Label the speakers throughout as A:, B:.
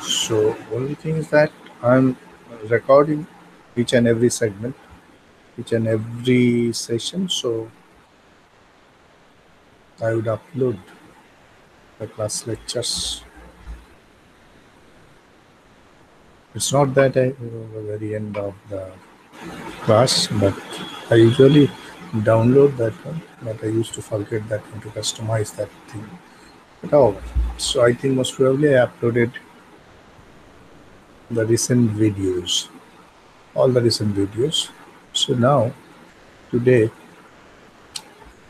A: So only thing is that I'm recording each and every segment, each and every session. So I would upload the class lectures. It's not that I the very end of the class, but I usually download that one. But I used to forget that one to customize that thing. But however, so I think most probably I uploaded the recent videos, all the recent videos. So now, today,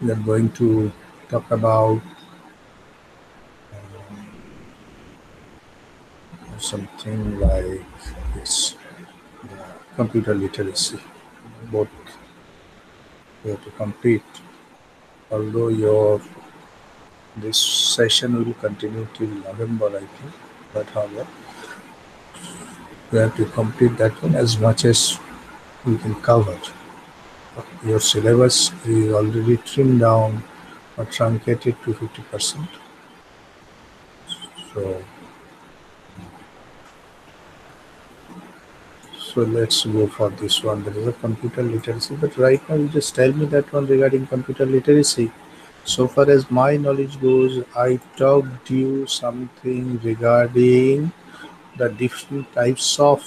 A: we are going to talk about uh, something like this computer literacy. Both you have to complete, although your this session will continue till November, I think. But however, you have to complete that one as much as you can cover. Your syllabus is already trimmed down or truncated to 50%. So, so let's go for this one. There is a computer literacy, but right now you just tell me that one regarding computer literacy. So far as my knowledge goes, I talked you something regarding the different types of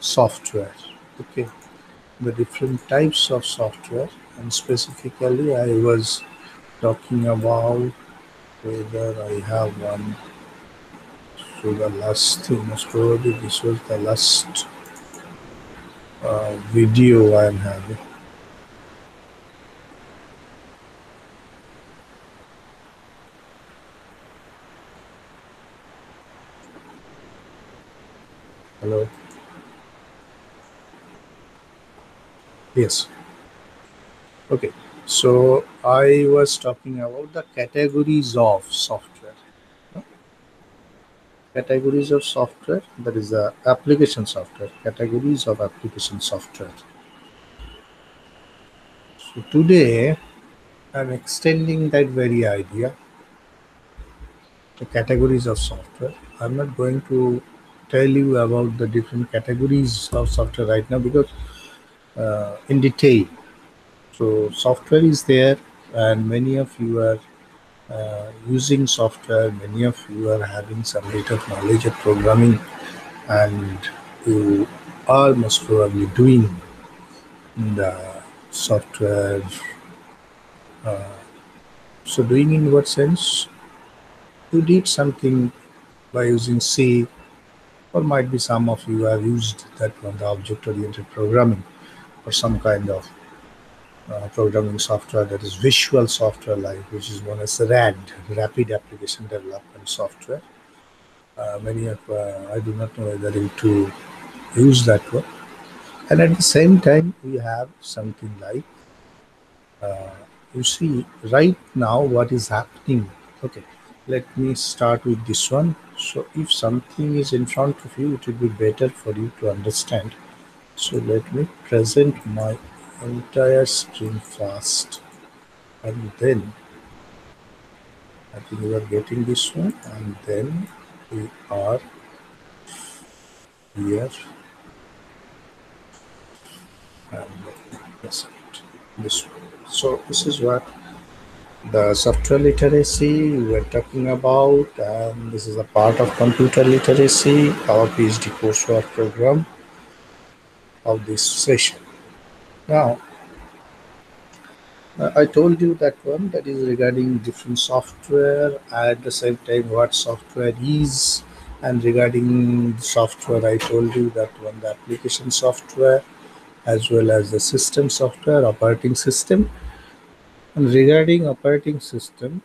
A: software. Okay, the different types of software, and specifically, I was talking about whether I have one. So the last thing, most probably this was the last uh, video I am having. Hello. Yes. Okay. So I was talking about the categories of software. Categories of software. That is the application software. Categories of application software. So today I'm extending that very idea. The categories of software. I'm not going to tell you about the different categories of software right now because uh, in detail. So software is there, and many of you are uh, using software. Many of you are having some bit of knowledge of programming, and you are most probably doing the software. Uh, so doing in what sense? You did something by using C, or might be some of you have used that one, the object-oriented programming, or some kind of uh, programming software that is visual software like which is known as RAD, Rapid Application Development Software. Uh, many of uh, I do not know whether you to use that one. And at the same time, we have something like uh, you see right now what is happening. Okay, let me start with this one. So if something is in front of you, it will be better for you to understand. So let me present my entire screen first and then I think we are getting this one and then we are here and this one. So this is what the software literacy we were talking about and this is a part of computer literacy, our PhD coursework program of this session. Now Uh, I told you that one that is regarding different software at the same time what software is and regarding software I told you that one the application software as well as the system software operating system regarding operating system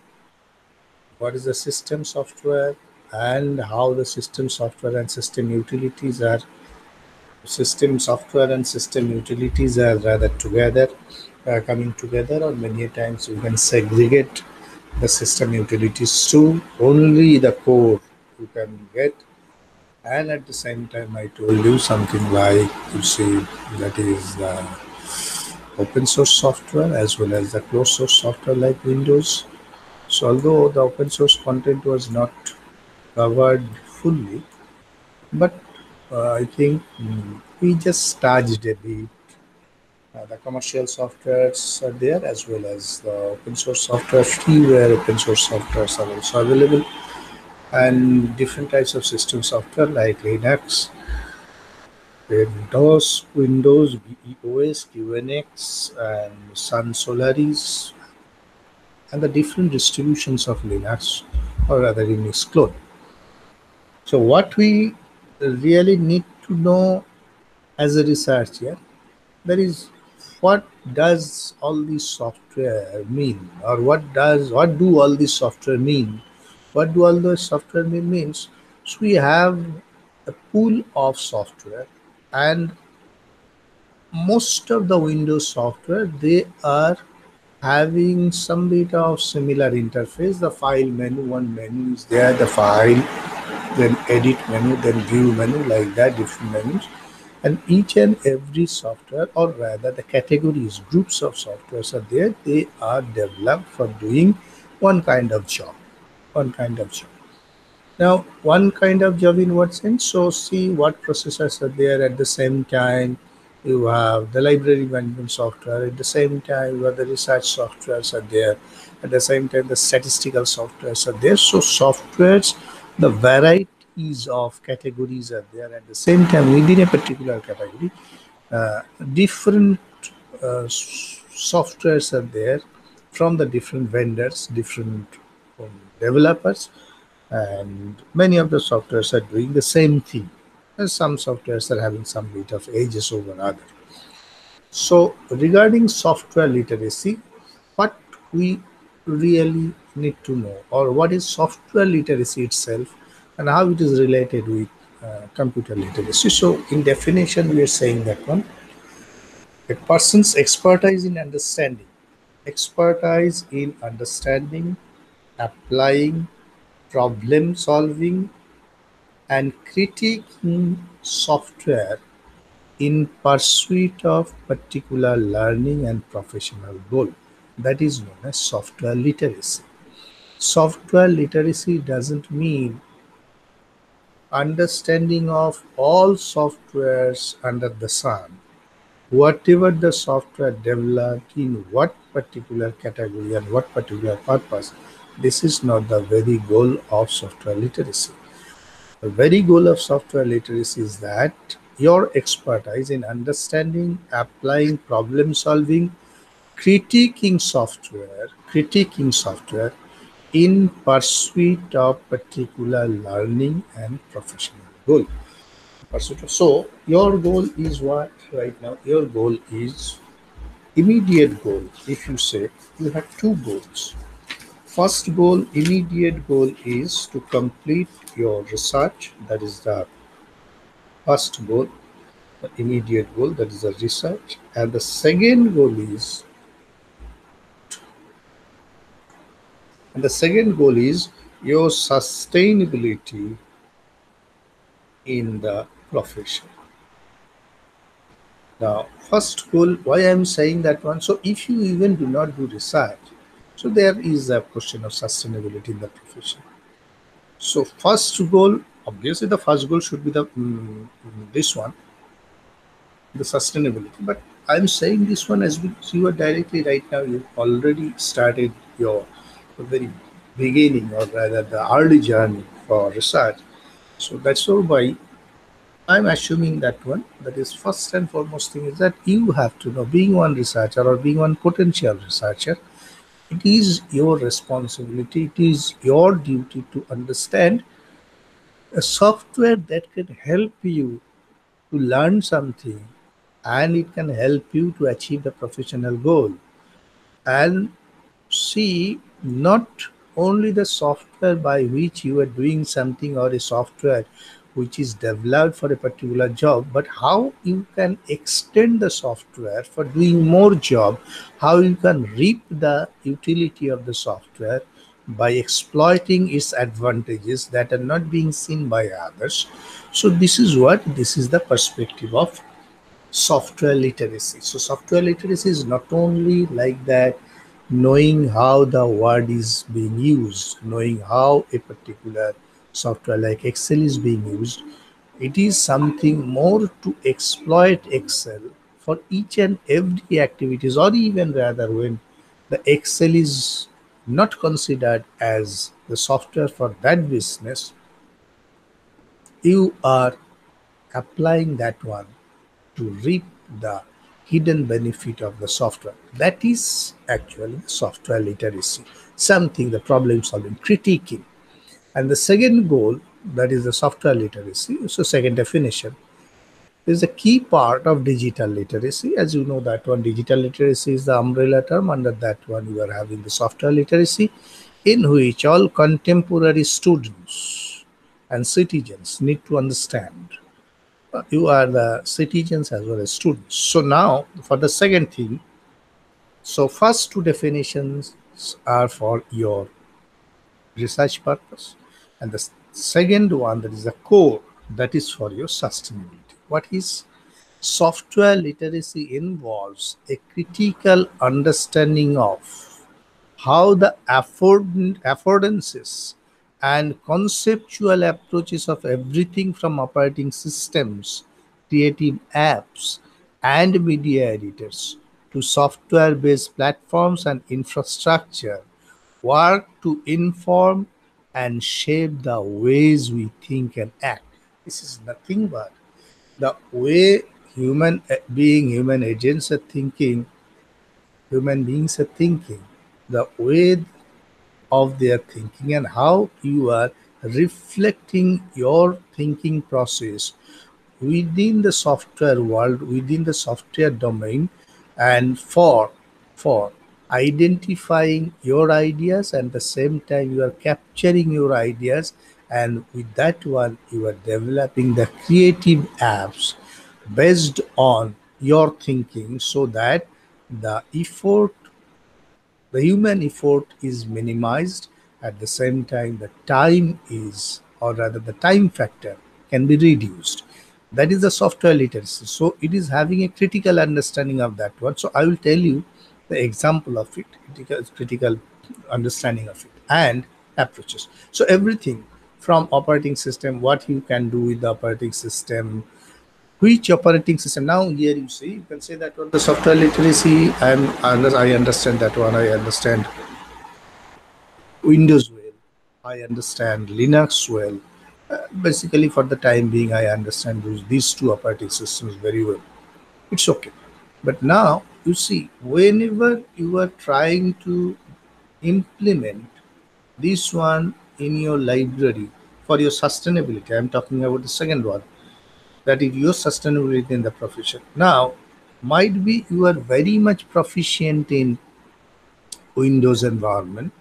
A: what is the system software and how the system software and system utilities are system software and system utilities are rather together uh, coming together or many times you can segregate the system utilities to only the core you can get. And at the same time i told you something like you see that is the open source software as well as the closed source software like windows so although the open source content was not covered fully but uh, I think mm, we just touched a bit. Uh, the commercial softwares are there as well as the open source software. Freeware open source softwares are also available, and different types of system software like Linux, Windows, Windows, BeOS, QNX, and Sun Solaris, and the different distributions of Linux or rather Unix clone. So what we really need to know as a researcher, that is what does all this software mean? Or what does what do all this software mean? What do all the software mean means? So we have a pool of software and most of the windows software they are having some bit of similar interface. The file menu one menu is there the file then edit menu then view menu like that different menus. And each and every software or rather the categories groups of softwares are there they are developed for doing one kind of job one kind of job now one kind of job in what sense? So see what processors are there at the same time. You have the library management software. At the same time you have the research softwares are there. At the same time the statistical softwares are there. So softwares the variety ease of categories are there. At the same time within a particular category uh, different uh, softwares are there from the different vendors different um, developers and many of the softwares are doing the same thing and some softwares are having some bit of edges over other so regarding software literacy what we really need to know or what is software literacy itself and how it is related with uh, computer literacy. So in definition, we are saying that one, a person's expertise in understanding, expertise in understanding, applying, problem solving, and critiquing software in pursuit of particular learning and professional goal. That is known as software literacy. Software literacy doesn't mean understanding of all softwares under the sun, whatever the software developed in what particular category and what particular purpose, this is not the very goal of software literacy. The very goal of software literacy is that your expertise in understanding, applying, problem solving, critiquing software, critiquing software in pursuit of particular learning and professional goal. So your goal is what right now? Your goal is immediate goal. If you say you have two goals. First goal, immediate goal is to complete your research. That is the first goal. The immediate goal, that is the research. And the second goal is And the second goal is your sustainability in the profession. Now, first goal, why I'm saying that one? So, if you even do not do research, so there is a question of sustainability in the profession. So, first goal, obviously, the first goal should be the um, this one, the sustainability. But I'm saying this one as you are directly right now. You've already started your very beginning or rather the early journey for research. So that's all why I'm assuming that one that is first and foremost thing is that you have to know being one researcher or being one potential researcher, it is your responsibility, it is your duty to understand a software that can help you to learn something and it can help you to achieve the professional goal. And see not only the software by which you are doing something or a software which is developed for a particular job but how you can extend the software for doing more job how you can reap the utility of the software by exploiting its advantages that are not being seen by others. So this is what this is the perspective of software literacy. So software literacy is not only like that knowing how the word is being used, knowing how a particular software like Excel is being used, It is something more to exploit Excel for each and every activities or even rather when the Excel is not considered as the software for that business, you are applying that one to reap the hidden benefit of the software. That is actually software literacy, something the problem solving, critiquing. And the second goal, that is the software literacy, so second definition, is a key part of digital literacy. As you know, that one digital literacy is the umbrella term. Under that one, you are having the software literacy, in which all contemporary students and citizens need to understand uh, you are the citizens as well as students. So now for the second thing, so first two definitions are for your research purpose and the second one that is the core that is for your sustainability. What is software literacy involves a critical understanding of how the afford affordances and conceptual approaches of everything from operating systems, creative apps, and media editors to software based platforms and infrastructure work to inform and shape the ways we think and act. This is nothing but the way human eh, being, human agents are thinking, human beings are thinking, the way of their thinking and how you are reflecting your thinking process within the software world within the software domain and for for identifying your ideas and the same time you are capturing your ideas and with that one you are developing the creative apps based on your thinking so that the effort the human effort is minimized. At the same time the time is or rather the time factor can be reduced. That is the software literacy. So it is having a critical understanding of that one. So i will tell you the example of it critical, critical understanding of it and approaches. So everything from operating system what you can do with the operating system which operating system. Now here you see you can say that one the software literacy and i understand that one i understand windows well i understand linux well. Uh, basically for the time being i understand those, these two operating systems very well. It's okay but now you see whenever you are trying to implement this one in your library for your sustainability i'm talking about the second one that is your sustainability in the profession. Now, might be you are very much proficient in Windows environment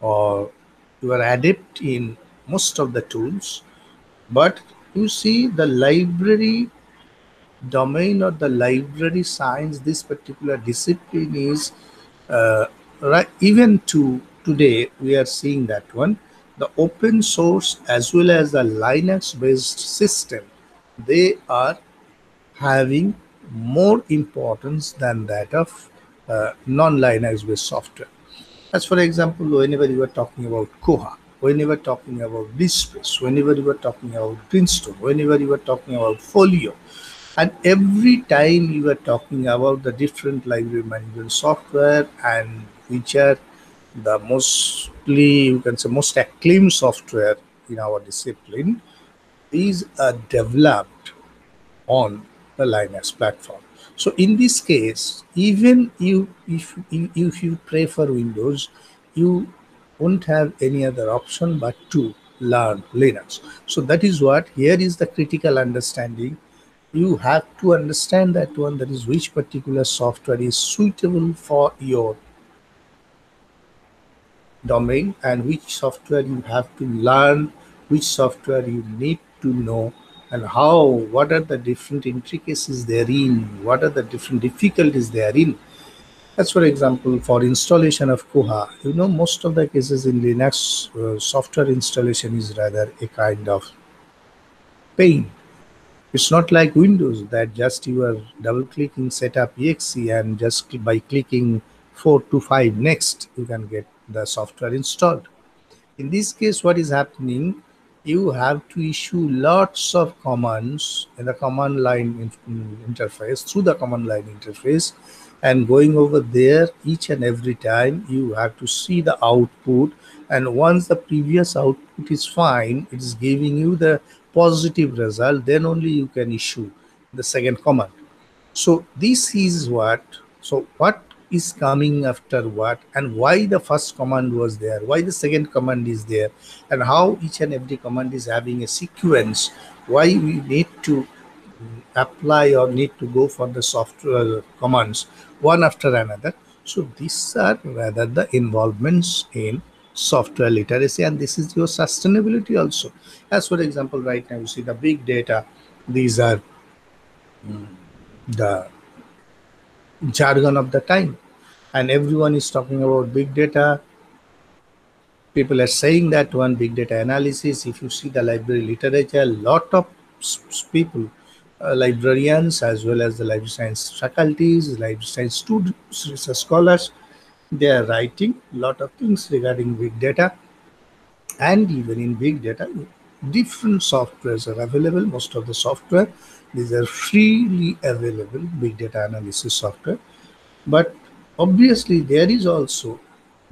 A: or you are adept in most of the tools, but you see the library domain or the library science, this particular discipline is uh, right even to today we are seeing that one the open source as well as the linux based system they are having more importance than that of uh, non-Linux based software. As for example, whenever you are talking about Koha, whenever talking about DSpace, whenever you are talking about Greenstone, whenever you are talking about Folio, and every time you are talking about the different library management software and which are the mostly you can say most acclaimed software in our discipline these uh, are developed on the Linux platform. So in this case, even you if if you prefer Windows, you won't have any other option but to learn Linux. So that is what here is the critical understanding. You have to understand that one that is which particular software is suitable for your domain and which software you have to learn, which software you need to know and how what are the different intricacies therein what are the different difficulties therein. That's for example for installation of koha you know most of the cases in linux uh, software installation is rather a kind of pain it's not like windows that just you are double clicking setup exe and just by clicking 4 to 5 next you can get the software installed. In this case what is happening you have to issue lots of commands in the command line interface through the command line interface and going over there each and every time you have to see the output and once the previous output is fine it is giving you the positive result then only you can issue the second command. So this is what so what is coming after what and why the first command was there why the second command is there and how each and every command is having a sequence why we need to apply or need to go for the software commands one after another. So these are rather the involvements in software literacy and this is your sustainability also. As for example right now you see the big data these are mm, the jargon of the time and everyone is talking about big data. People are saying that one big data analysis if you see the library literature a lot of people uh, librarians as well as the library science faculties library science students research scholars they are writing a lot of things regarding big data and even in big data different softwares are available most of the software these are freely available big data analysis software. But obviously, there is also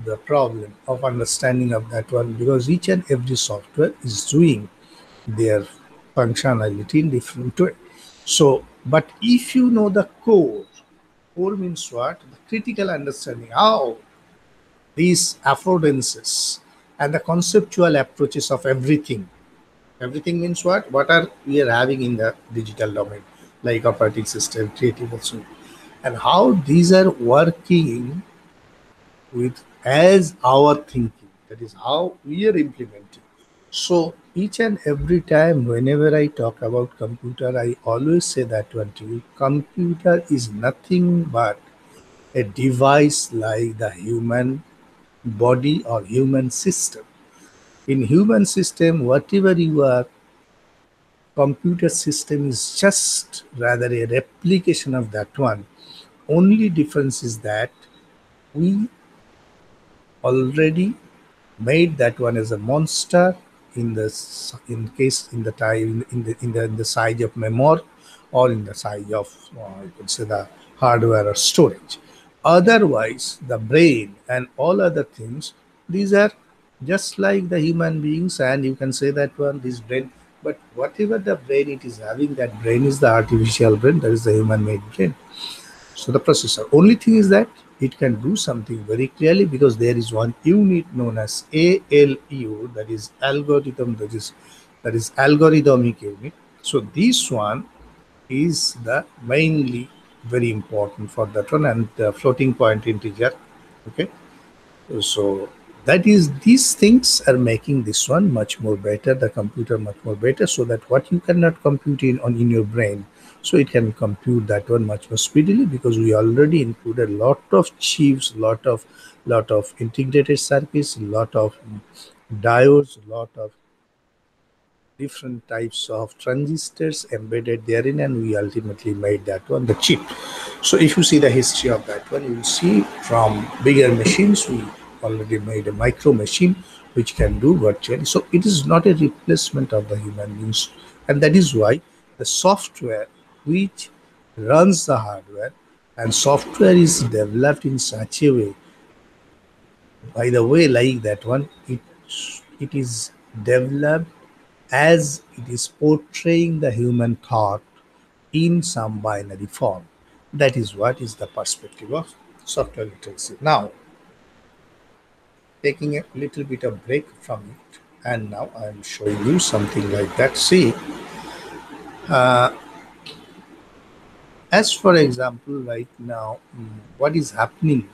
A: the problem of understanding of that one because each and every software is doing their functionality in different way. So, but if you know the core, core means what? The critical understanding how these affordances and the conceptual approaches of everything Everything means what? What are we are having in the digital domain, like operating system, creative also, and how these are working with as our thinking. That is how we are implementing. So each and every time, whenever I talk about computer, I always say that one to you. Computer is nothing but a device like the human body or human system in human system whatever you are computer system is just rather a replication of that one only difference is that we already made that one as a monster in the in case in the time in the in the, in the size of memory or in the size of uh, you could say the hardware or storage. Otherwise the brain and all other things these are just like the human beings and you can say that one this brain but whatever the brain it is having that brain is the artificial brain that is the human made brain. So the processor. Only thing is that it can do something very clearly because there is one unit known as ALU that is algorithm that is that is algorithmic unit. So this one is the mainly very important for that one and the floating point integer okay? So that is these things are making this one much more better the computer much more better so that what you cannot compute in on in your brain so it can compute that one much more speedily because we already included a lot of chips lot of lot of integrated circuits lot of diodes lot of different types of transistors embedded therein and we ultimately made that one the chip so if you see the history of that one you will see from bigger machines we already made a micro machine which can do virtually. So it is not a replacement of the human beings. And that is why the software which runs the hardware and software is developed in such a way, by the way, like that one, it, it is developed as it is portraying the human thought in some binary form. That is what is the perspective of software literacy. Now, taking a little bit of break from it and now I'm showing you something like that see uh, as for example right now mm, what is happening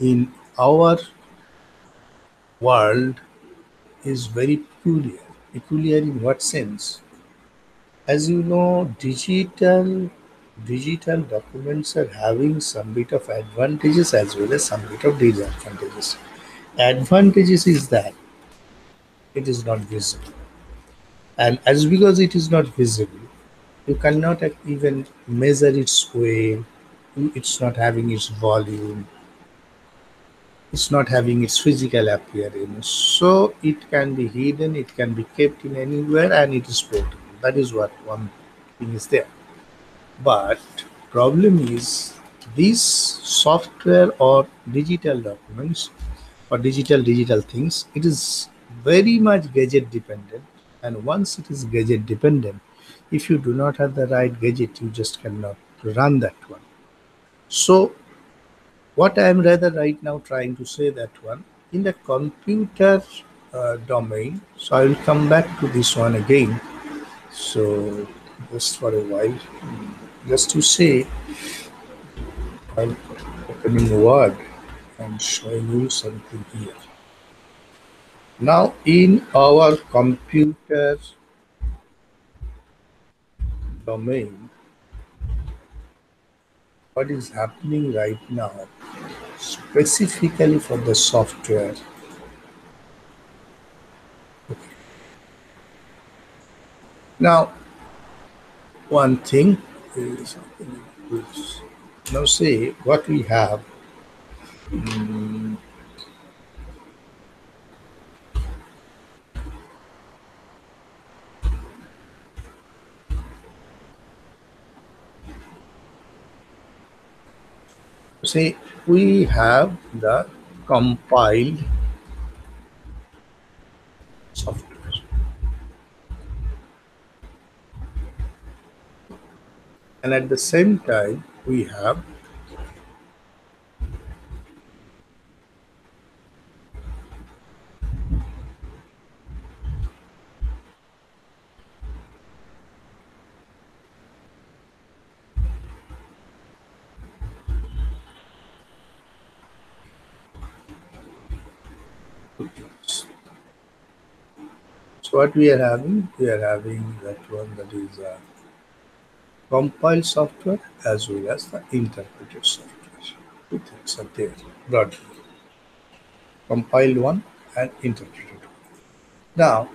A: in our world is very peculiar peculiar in what sense as you know digital digital documents are having some bit of advantages as well as some bit of disadvantages. Advantages is that it is not visible. And as because it is not visible, you cannot even measure its weight, it's not having its volume. it's not having its physical appearance. So it can be hidden it can be kept in anywhere and it is portable that is what one thing is there. But problem is these software or digital documents or digital digital things it is very much gadget dependent. And once it is gadget dependent if you do not have the right gadget you just cannot run that one so what I am rather right now trying to say that one in the computer uh, domain. So I will come back to this one again. So just for a while, just to say, I'm opening Word and showing you something here. Now in our computer domain, what is happening right now specifically for the software okay. now one thing is now see what we have um, say we have the compiled software. And at the same time, we have So what we are having, we are having that one that is uh, compiled software as well as the interpreted software. Two things are there broadly. Compiled one and interpreted one. Now,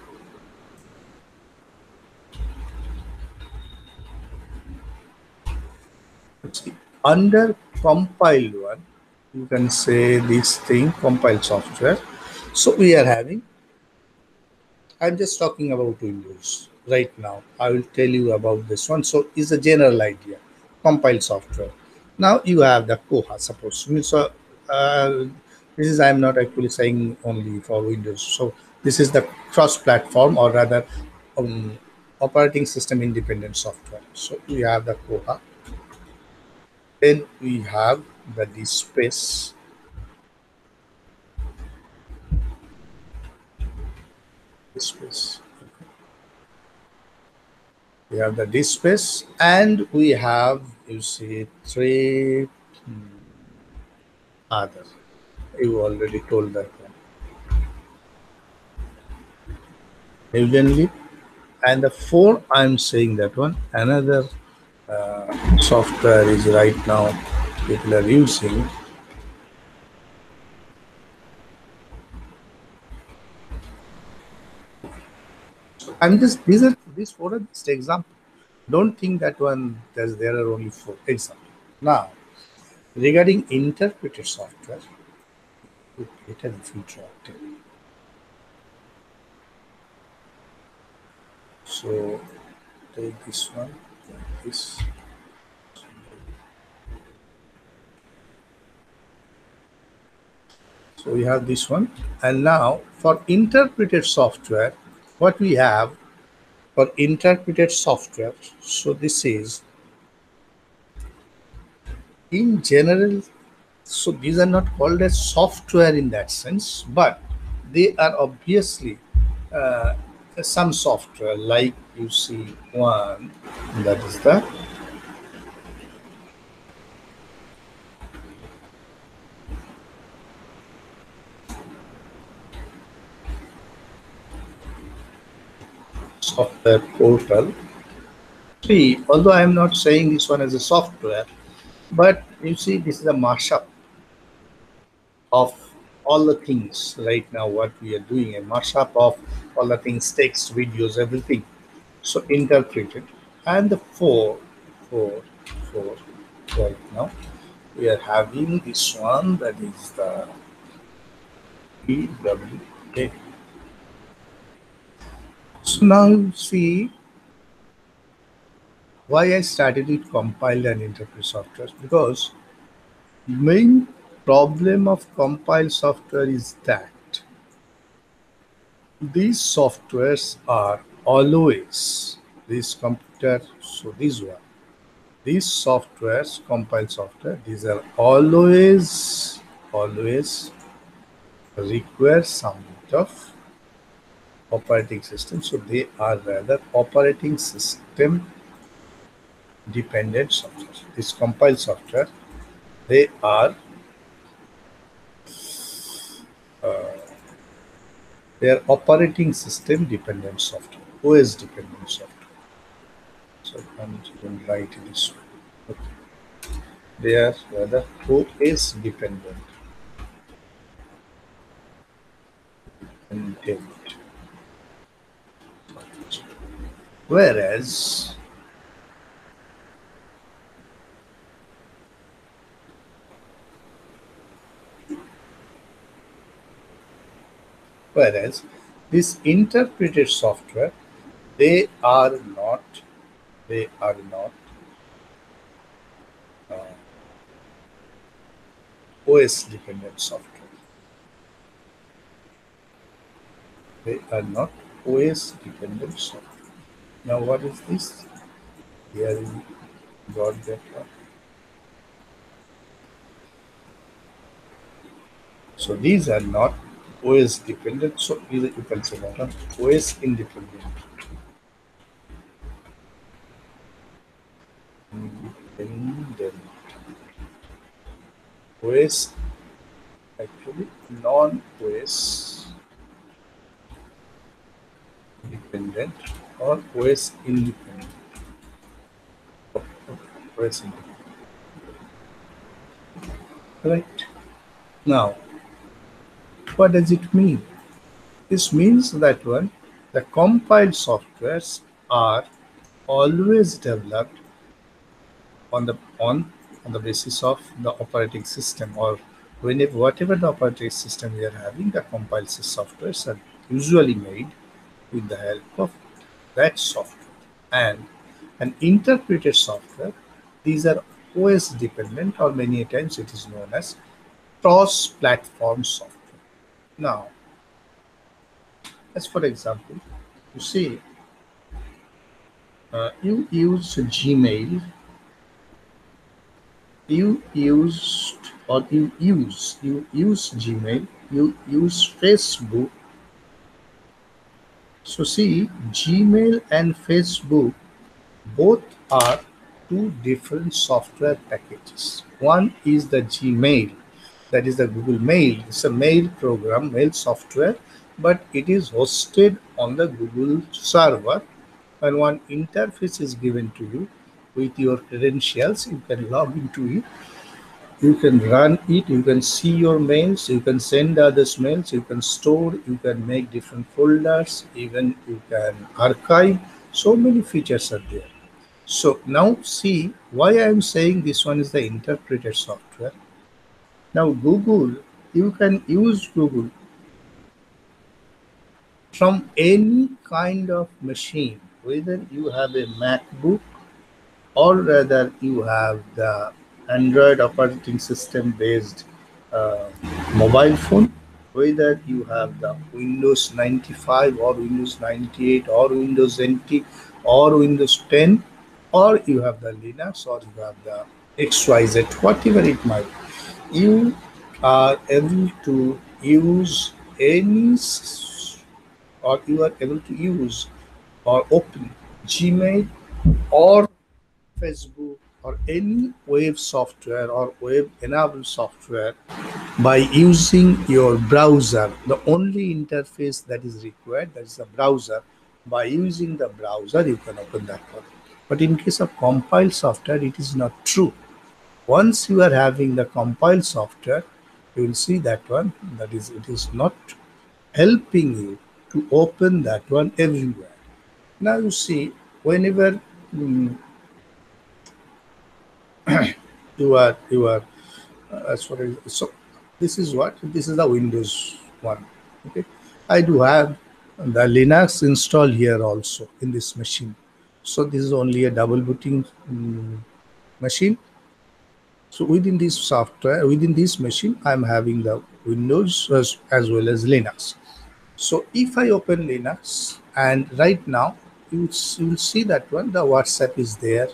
A: see, under compiled one, you can say this thing compiled software. So we are having I'm just talking about Windows right now. I will tell you about this one. So it's a general idea, compile software. Now you have the Koha, suppose. So uh, this is, I'm not actually saying only for Windows. So this is the cross-platform or rather um, operating system independent software. So we have the Koha. Then we have the DSpace space. We have the DSpace and we have, you see, three hmm, other. You already told that one. Evidently, and the four, I'm saying that one. Another uh, software is right now people are using I'm just these are these four are just example. Don't think that one there's there are only four example. Now, regarding interpreted software, it has feature So take this one, like this. So we have this one. And now for interpreted software, what we have for interpreted software. So this is in general so these are not called as software in that sense but they are obviously uh, some software like you see one that is the software portal. See, although I am not saying this one as a software, but you see this is a mashup of all the things right now what we are doing a mashup of all the things text videos everything so interpreted and the four four four right now we are having this one that is the PWA. So now see why I started with compiled and interpret software? Because main problem of compiled software is that these softwares are always this computer so this one these softwares compiled software these are always always require some bit of operating system. So they are rather operating system dependent software. This compiled software they are uh, they are operating system dependent software os dependent software. So i'm going to write this one okay. they are rather os dependent. Intent whereas whereas this interpreted software they are not they are not uh, OS dependent software. They are not OS dependent software now what is this? Here we got that one so these are not OS dependent, so either you can say that OS independent. Independent. OS actually non-OS dependent or OS independent. OS independent. Right. Now, what does it mean? This means that one, the compiled softwares are always developed on the on on the basis of the operating system or whenever whatever the operating system we are having, the compiled softwares are usually made with the help of that software and an interpreted software. These are OS dependent or many times it is known as cross-platform software. Now, as for example, you see, uh, you use Gmail, you used or you use you use Gmail, you use Facebook. So see, Gmail and Facebook both are two different software packages. One is the Gmail that is the Google Mail. It's a mail program, mail software, but it is hosted on the Google server. And one interface is given to you with your credentials. You can log into it. You can run it. You can see your mails. You can send others mails. You can store. You can make different folders. Even you can archive. So many features are there. So now see why I am saying this one is the interpreted software now Google, you can use Google from any kind of machine, whether you have a MacBook or rather you have the Android operating system based uh, mobile phone, whether you have the Windows 95 or Windows 98 or Windows NT or Windows 10 or you have the Linux or you have the XYZ, whatever it might be you are able to use any or you are able to use or open Gmail or Facebook or any web software or web enabled software by using your browser. The only interface that is required that is the browser. By using the browser, you can open that one. But in case of compiled software, it is not true once you are having the compile software you will see that one that is it is not helping you to open that one everywhere now you see whenever um, you are you are uh, as far so this is what this is the windows one. Okay, I do have the Linux installed here also in this machine. So this is only a double booting um, machine. So within this software, within this machine, I'm having the Windows as, as well as Linux. So if I open Linux and right now you, you will see that one, the WhatsApp is there,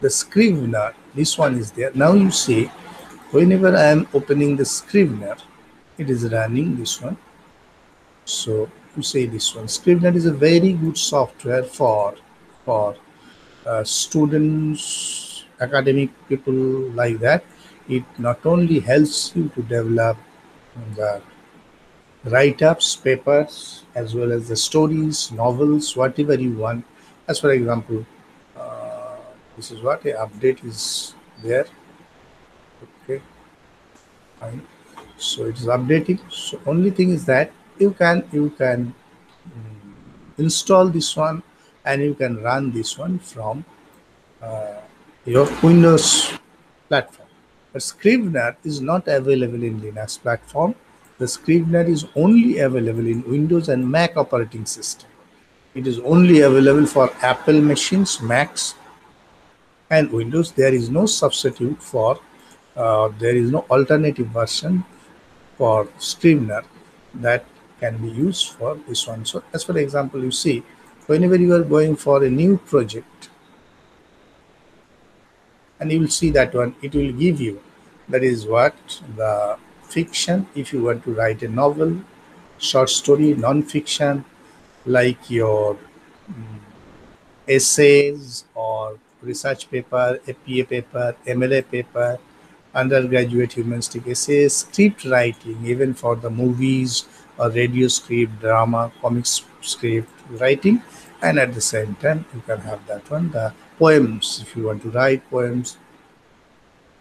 A: the Scrivener, this one is there. Now you see whenever I am opening the Scrivener, it is running this one. So you say this one. Scrivener is a very good software for for uh, students, academic people like that. It not only helps you to develop the write-ups, papers, as well as the stories, novels, whatever you want. As for example, this is what a update is there. Okay, fine. So it is updating. So only thing is that you can you can um, install this one and you can run this one from uh, your Windows platform. But Scrivener is not available in Linux platform the Scrivener is only available in Windows and Mac operating system. It is only available for Apple machines, Macs, and Windows. There is no substitute for, uh, there is no alternative version for Scrivener that can be used for this one. So, as for example, you see, whenever you are going for a new project, and you will see that one, it will give you that is what the fiction if you want to write a novel short story non-fiction like your um, essays or research paper APA paper MLA paper undergraduate humanistic essays script writing even for the movies or radio script drama comics script writing and at the same time you can have that one the poems if you want to write poems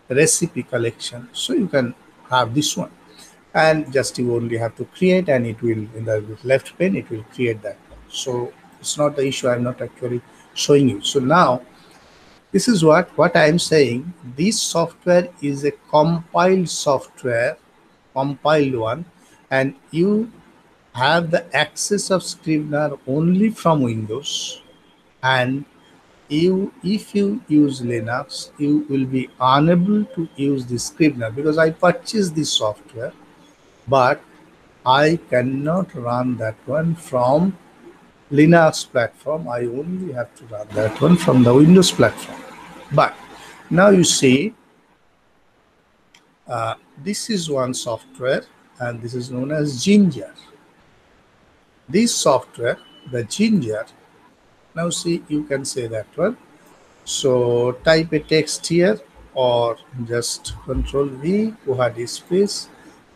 A: recipe collection. So you can have this one. And just you only have to create and it will in the left pane it will create that. So it's not the issue i'm not actually showing you. So now this is what what i am saying. This software is a compiled software compiled one and you have the access of scrivener only from windows. And you if you use linux you will be unable to use the scrivener because i purchased this software but i cannot run that one from linux platform i only have to run that one from the windows platform. But now you see uh, this is one software and this is known as ginger. This software the ginger now see you can say that one. So type a text here or just control v koha space.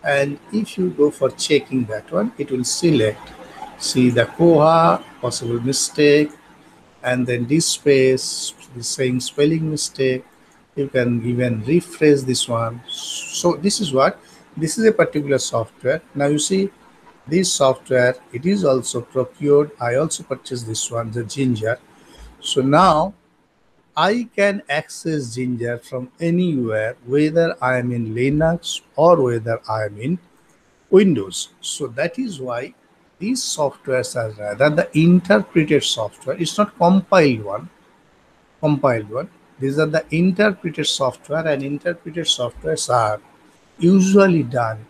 A: And if you go for checking that one it will select see the koha possible mistake and then this space is saying spelling mistake. You can even rephrase this one. So this is what this is a particular software. Now you see this software it is also procured. I also purchased this one the ginger. So now i can access ginger from anywhere whether i am in linux or whether i am in windows. So that is why these softwares are rather the interpreted software it's not compiled one compiled one these are the interpreted software and interpreted softwares are usually done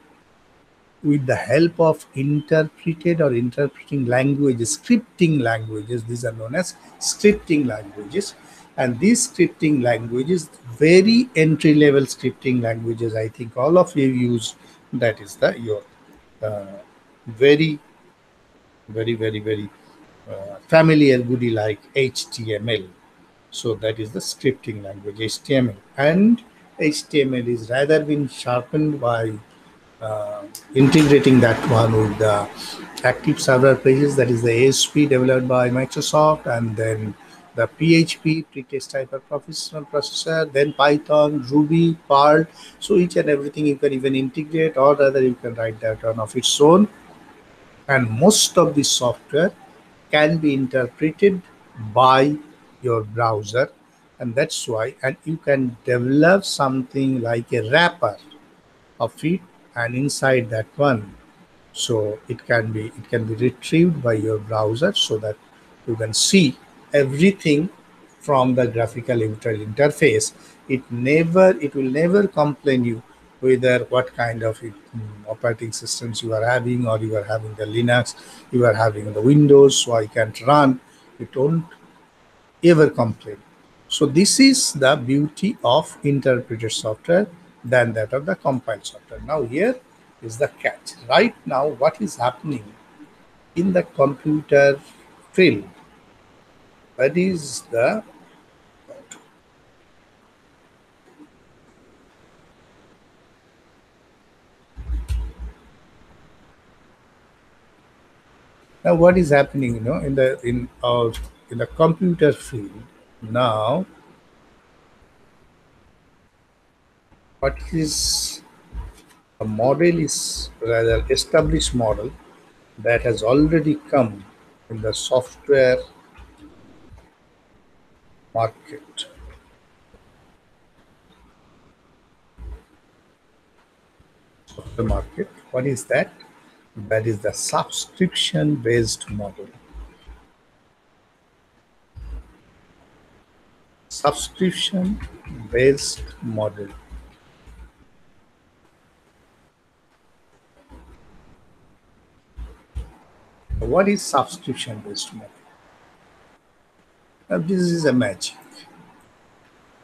A: with the help of interpreted or interpreting languages, scripting languages. These are known as scripting languages. And these scripting languages, very entry level scripting languages, I think all of you use that is the your uh, very, very, very, very uh, familiar goodie like HTML. So that is the scripting language, HTML. And HTML is rather been sharpened by uh, integrating that one with the active server pages that is the ASP developed by Microsoft and then the PHP pre-test type of professional processor then Python Ruby Perl so each and everything you can even integrate or rather you can write that on of its own and most of the software can be interpreted by your browser and that's why and you can develop something like a wrapper of it and inside that one So it can be it can be retrieved by your browser so that you can see everything from the graphical interface. It never it will never complain you whether what kind of mm, operating systems you are having or you are having the Linux, you are having the Windows, so I can't run. You don't ever complain. So this is the beauty of interpreted software than that of the compiled software. Now here is the catch. Right now, what is happening in the computer field? That is the now what is happening you know in the in our in the computer field now what is a model is rather established model that has already come in the software market. Software market. What is that? That is the subscription based model. Subscription based model. What is subscription based model? Now, this is a magic.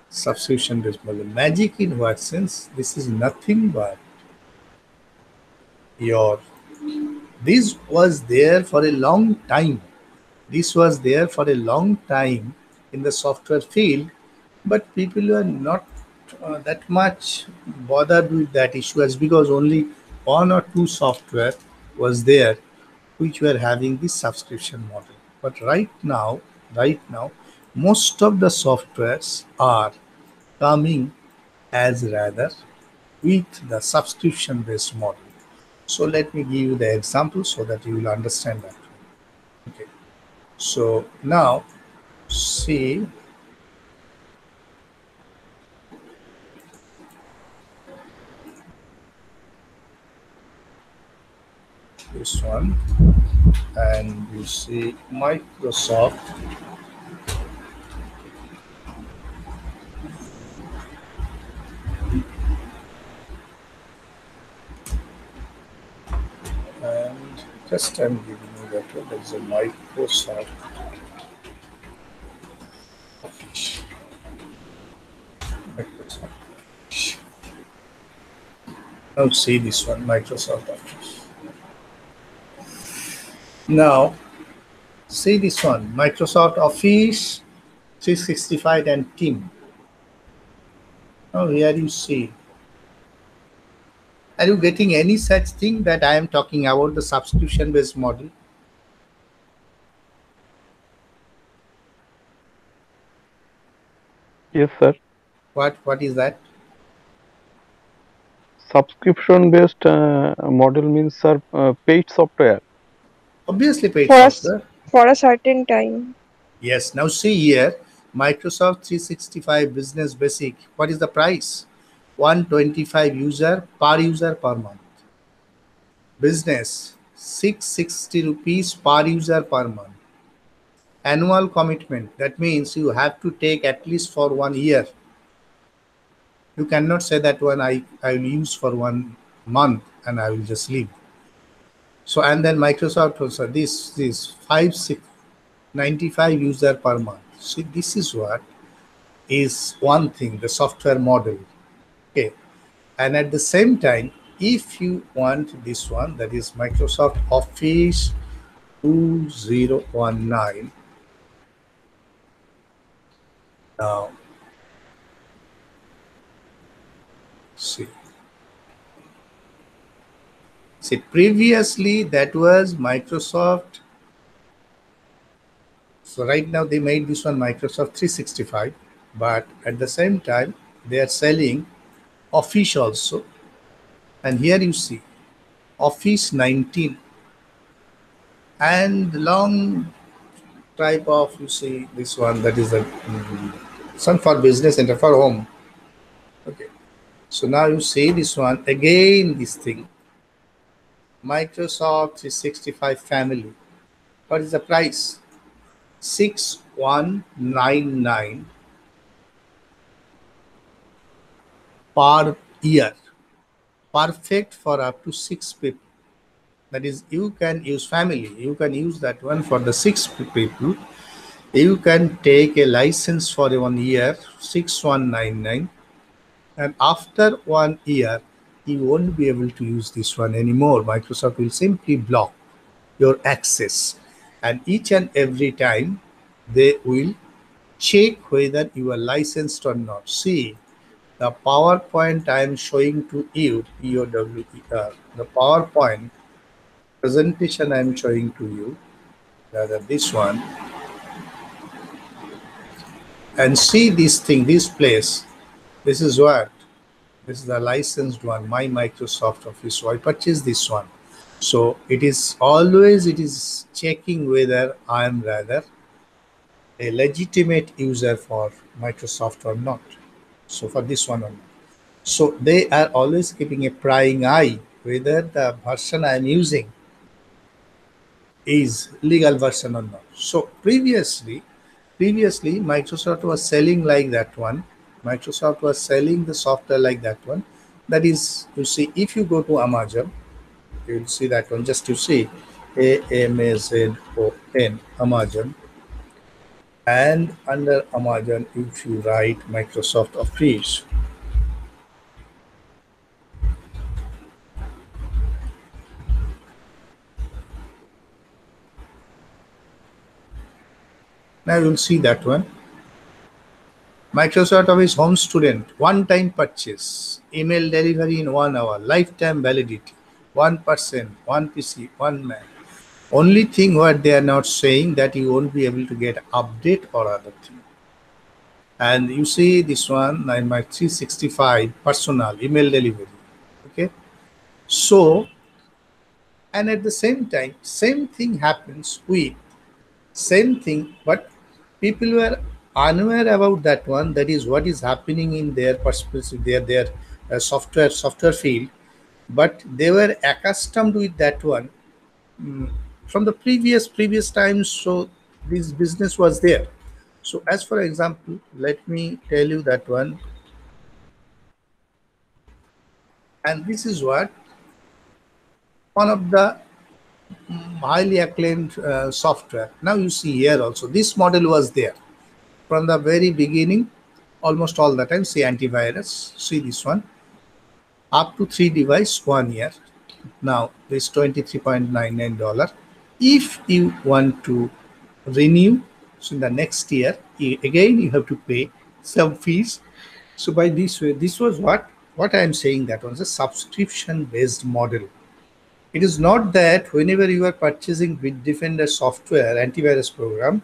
A: Subscription based model. Magic in what sense? This is nothing but your. This was there for a long time. This was there for a long time in the software field, but people were not uh, that much bothered with that issue as because only one or two software was there which were having this subscription model. But right now, right now, most of the softwares are coming as rather with the subscription based model. So let me give you the example so that you will understand that. Okay. So now see this one and you see Microsoft and just I'm giving you that one there's a Microsoft Microsoft now see this one Microsoft Office now, see this one, Microsoft Office 365 and Team. Now here you see. Are you getting any such thing that I am talking about the subscription-based model?
B: Yes, sir.
A: What What is that?
B: Subscription-based uh, model means, sir, uh, paid software.
A: Obviously paid
C: For us-
A: software.
C: for a certain time.
A: Yes. Now see here, Microsoft 365 Business Basic. What is the price? 125 user per user per month. Business 660 rupees per user per month. Annual commitment. That means you have to take at least for one year. You cannot say that one I, I will use for one month and I will just leave. So and then Microsoft also this this five six 95 user per month. See, this is what is one thing, the software model. And at the same time, if you want this one, that is Microsoft Office 2019. Now, see. See, previously that was Microsoft so right now they made this one Microsoft 365, but at the same time they are selling Office also. And here you see Office 19 and long type of you see this one that is a mm, some for business and for home. Okay. So now you see this one again this thing Microsoft 365 family. What is the price? 6199 per year. Perfect for up to six people. That is, you can use family. You can use that one for the six people. You can take a license for one year, 6199 and after one year you won't be able to use this one anymore microsoft will simply block your access and each and every time they will check whether you are licensed or not see the powerpoint i am showing to you POWER, the powerpoint presentation i am showing to you rather this one. And see this thing this place. This is what? This is the licensed one my microsoft office. So i purchased this one. So it is always it is checking whether i am rather a legitimate user for microsoft or not so for this one only. so they are always keeping a prying eye whether the version i am using is legal version or not so previously previously microsoft was selling like that one Microsoft was selling the software like that one. That is, you see, if you go to Amazon, you'll see that one. Just to see A M A Z O N Amazon, and under Amazon, if you write Microsoft Office, now you'll see that one. Microsoft Office Home Student, one-time purchase, email delivery in one hour, lifetime validity, one person, one PC, one man. Only thing what they are not saying that you won't be able to get update or other thing. And you see this one, my 365 personal email delivery. Okay. So, and at the same time, same thing happens with same thing, but people were unaware about that one that is what is happening in their perspective their their uh, software software field but they were accustomed with that one um, from the previous previous times so this business was there. So as for example let me tell you that one. And this is what one of the highly acclaimed uh, software. Now you see here also this model was there from the very beginning, almost all the time, see antivirus, see this one, up to three device, one year. Now, this $23.99. If you want to renew, so in the next year, again, you have to pay some fees. So by this way, this was what, what I am saying that was a subscription based model. It is not that whenever you are purchasing Bitdefender software, antivirus program,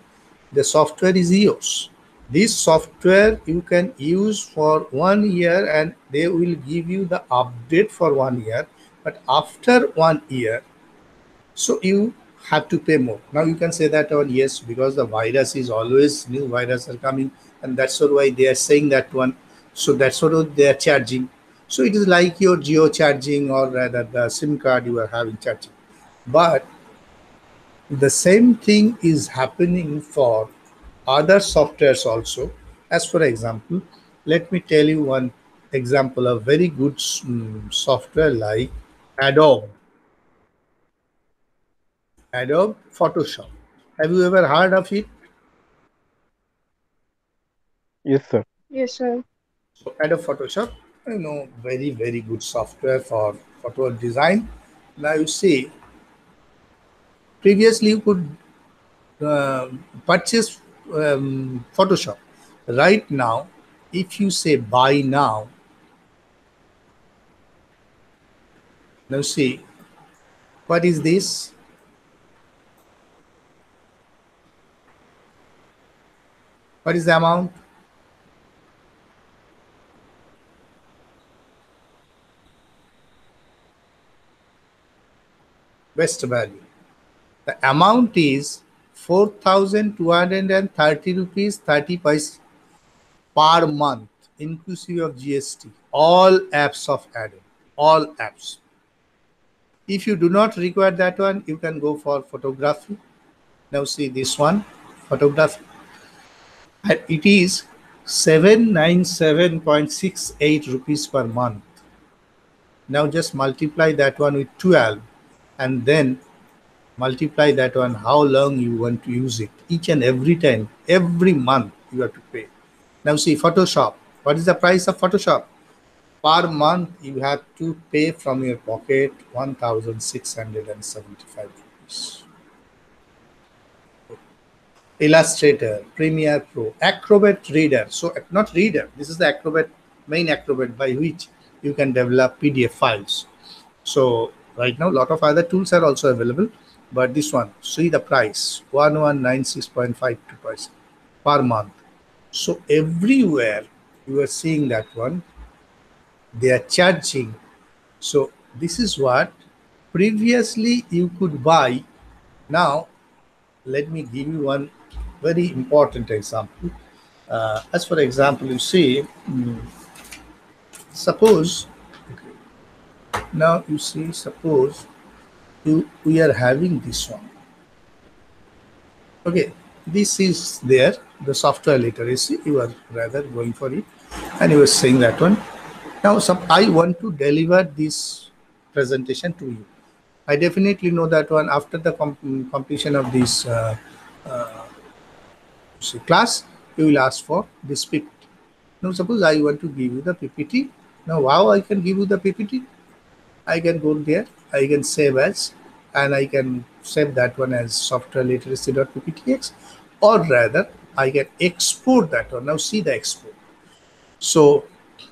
A: the software is yours this software you can use for one year and they will give you the update for one year but after one year so you have to pay more now you can say that oh yes because the virus is always new virus are coming and that's why they are saying that one so that's what they are charging so it is like your Jio charging or rather the sim card you are having charging but the same thing is happening for other softwares also. As for example, let me tell you one example of very good um, software like Adobe. Adobe Photoshop. Have you ever heard of it?
B: Yes, sir.
C: Yes, sir.
A: So Adobe Photoshop, you know, very, very good software for photo design. Now you see, previously you could uh, purchase um, Photoshop. Right now, if you say buy now, now see, what is this? What is the amount? Best value. The amount is 4,230 rupees 30 paise per month, inclusive of GST. All apps of Adobe, all apps. If you do not require that one, you can go for photography. Now see this one, photography. And it is 797.68 rupees per month. Now just multiply that one with 12 and then multiply that one how long you want to use it. Each and every time, every month you have to pay. Now see Photoshop. What is the price of Photoshop? Per month you have to pay from your pocket 1675 rupees. Illustrator, Premiere Pro, Acrobat Reader. So not Reader, this is the Acrobat, main Acrobat by which you can develop PDF files. So right now, a lot of other tools are also available, but this one, see the price, 1196.52 percent per month. So everywhere you are seeing that one, they are charging. So this is what previously you could buy. Now, let me give you one very important example. Uh, as for example, you see, mm, suppose, okay, now you see, suppose you, we are having this one. Okay, this is there, the software literacy, you are rather going for it, and you are saying that one. Now, some, I want to deliver this presentation to you. I definitely know that one after the com completion of this uh, uh, class, you will ask for this PPT. Now, suppose I want to give you the PPT. Now, how I can give you the PPT? I can go there, I can save as, and I can save that one as software literacy.pptx, or rather, I can export that one. Now, see the export. So,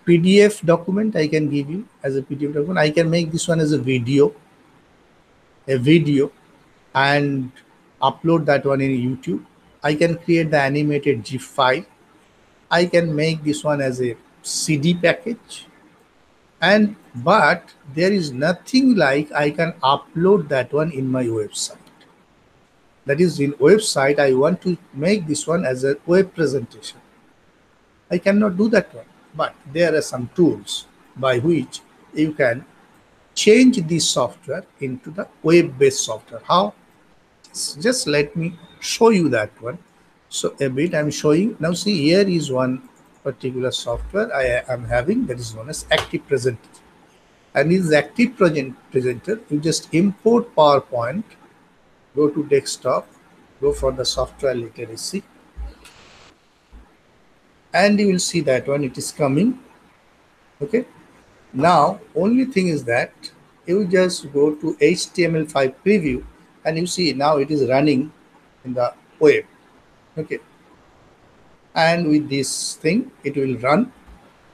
A: PDF document I can give you as a PDF document. I can make this one as a video, a video, and upload that one in YouTube I can create the animated GIF file. I can make this one as a CD package. And but there is nothing like I can upload that one in my website. That is in website, I want to make this one as a web presentation. I cannot do that one, but there are some tools by which you can change this software into the web-based software. How? Just let me show you that one. So a bit I'm showing now see here is one particular software I am having that is known as active presenter. And this active present presenter. You just import PowerPoint go to desktop go for the software literacy. And you will see that one it is coming. Okay? Now only thing is that you just go to HTML5 preview and you see now it is running in the web okay. And with this thing it will run.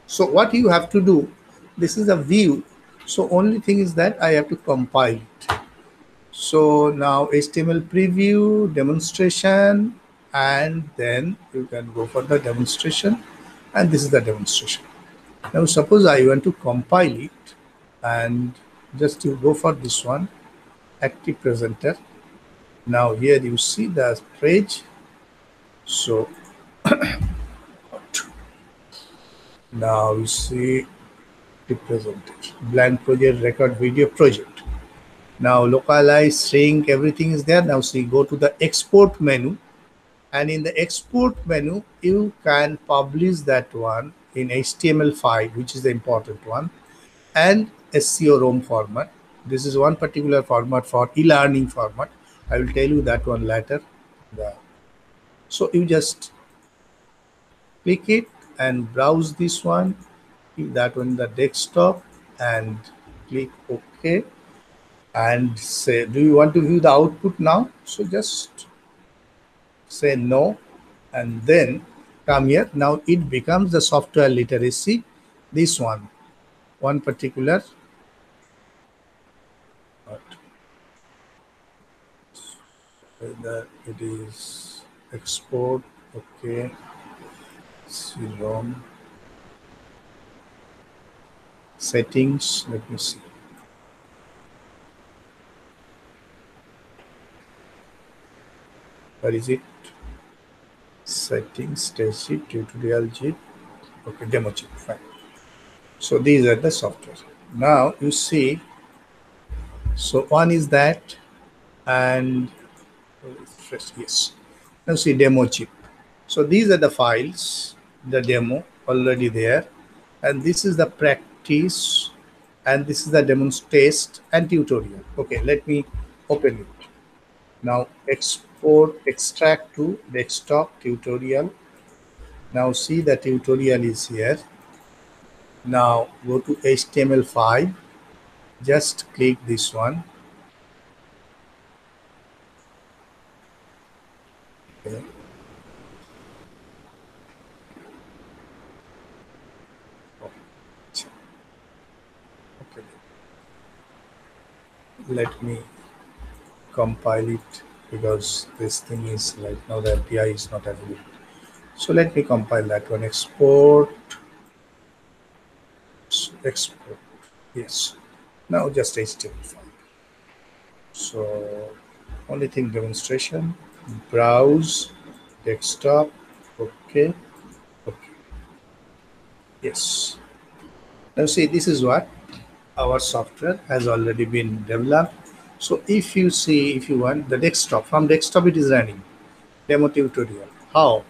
A: So what you have to do this is a view. So only thing is that i have to compile it. So now html preview demonstration and then you can go for the demonstration. And this is the demonstration. Now suppose i want to compile it and just you go for this one active presenter now here you see the page so now you see the presentation. Blank project record video project. Now localize sync everything is there. Now see go to the export menu. And in the export menu you can publish that one in html5 which is the important one and SCORM format. This is one particular format for e-learning format I will tell you that one later. So you just click it and browse this one, that one the desktop and click OK and say, do you want to view the output now? So just say no and then come here. Now it becomes the software literacy, this one, one particular that it is export okay CD-ROM settings let me see. Where is it? Settings test sheet tutorial sheet okay demo sheet fine. So these are the software. Now you see So one is that, and yes. Now see demo chip. So these are the files, the demo already there, and this is the practice, and this is the demo test and tutorial. Okay, let me open it. Now export, extract to desktop tutorial. Now see the tutorial is here. Now go to HTML5 just click this one okay. let me compile it because this thing is like now the API is not available. So let me compile that one. Export. Export. Yes. Now just HTML5. So only thing demonstration, browse, desktop, okay, okay. Yes. Now see, this is what our software has already been developed. So if you see, if you want the desktop, from desktop it is running, demo tutorial. How?